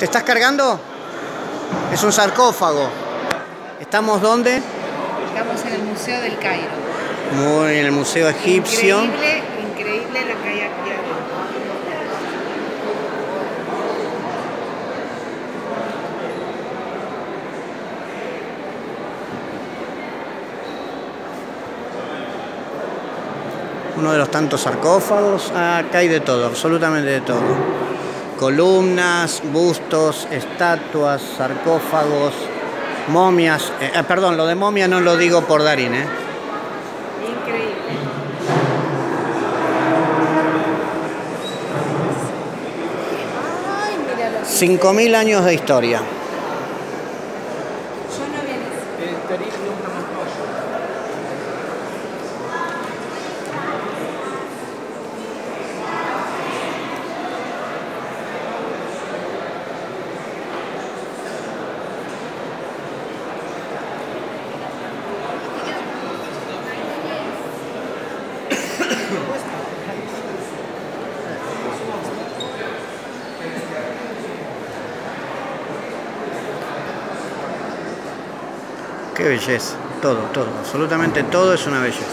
¿Te estás cargando? Es un sarcófago. ¿Estamos dónde? Estamos en el Museo del Cairo. Muy en el Museo Egipcio. Increíble, increíble lo que hay aquí. Uno de los tantos sarcófagos. Ah, acá hay de todo, absolutamente de todo. Columnas, bustos, estatuas, sarcófagos, momias. Eh, ah, perdón, lo de momia no lo digo por Darín, ¿eh? Increíble. Que 5.000 años de historia. Yo no Qué belleza. Todo, todo, absolutamente todo es una belleza.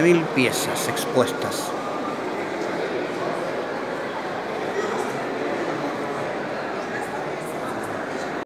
Mil piezas expuestas.